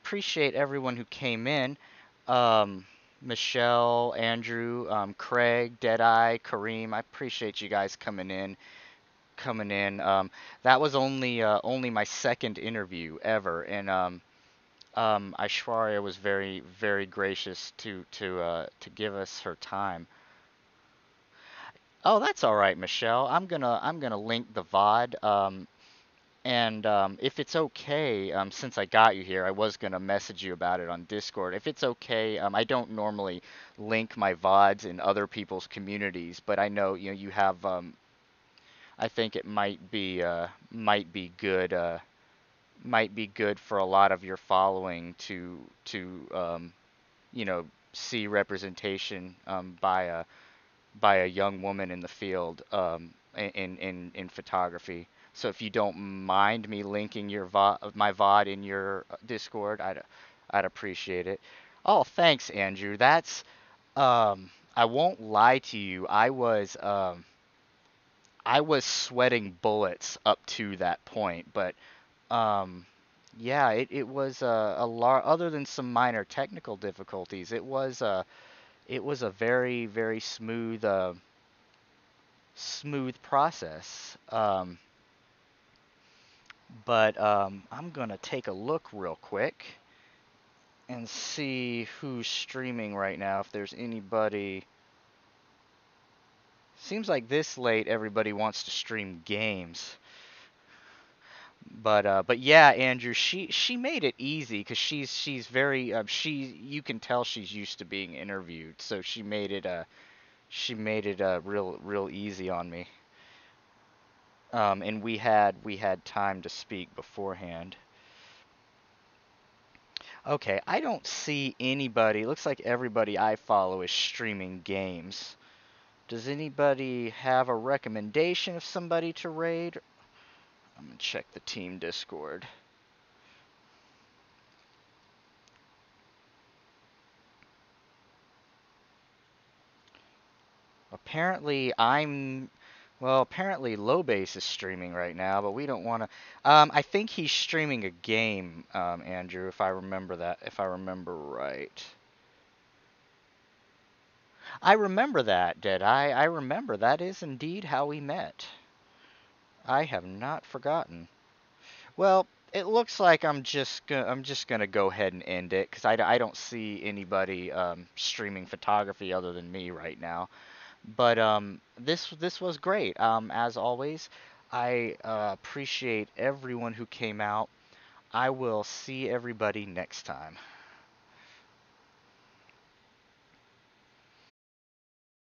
appreciate everyone who came in. Um, Michelle, Andrew, um, Craig, Deadeye, Kareem. I appreciate you guys coming in. Coming in. Um, that was only uh, only my second interview ever, and um, um, Aishwarya was very very gracious to to uh, to give us her time. Oh, that's all right, Michelle. I'm gonna I'm gonna link the VOD. Um, And um, if it's okay, um, since I got you here, I was gonna message you about it on Discord. If it's okay, um, I don't normally link my VODs in other people's communities, but I know you know you have. Um, I think it might be uh, might be good uh, might be good for a lot of your following to to um, you know see representation um, by a by a young woman in the field in in in photography. So if you don't mind me linking your vo my VOD in your uh, Discord, I'd I'd appreciate it. Oh, thanks, Andrew. That's um I won't lie to you. I was um I was sweating bullets up to that point, but um yeah, it it was a, a lot other than some minor technical difficulties. It was a it was a very very smooth uh, smooth process. Um, but um, I'm gonna take a look real quick and see who's streaming right now. If there's anybody, seems like this late everybody wants to stream games. But uh, but yeah, Andrew, she she made it easy because she's she's very uh, she you can tell she's used to being interviewed, so she made it uh she made it uh real real easy on me. Um, and we had we had time to speak beforehand. Okay, I don't see anybody. Looks like everybody I follow is streaming games. Does anybody have a recommendation of somebody to raid? I'm gonna check the team Discord. Apparently, I'm. Well, apparently Lobase is streaming right now, but we don't want to. Um, I think he's streaming a game, um, Andrew, if I remember that, if I remember right. I remember that, did I? I remember that is indeed how we met. I have not forgotten. Well, it looks like I'm just gonna I'm just gonna go ahead and end it because I, I don't see anybody um, streaming photography other than me right now. But um, this this was great. Um, as always, I uh, appreciate everyone who came out. I will see everybody next time.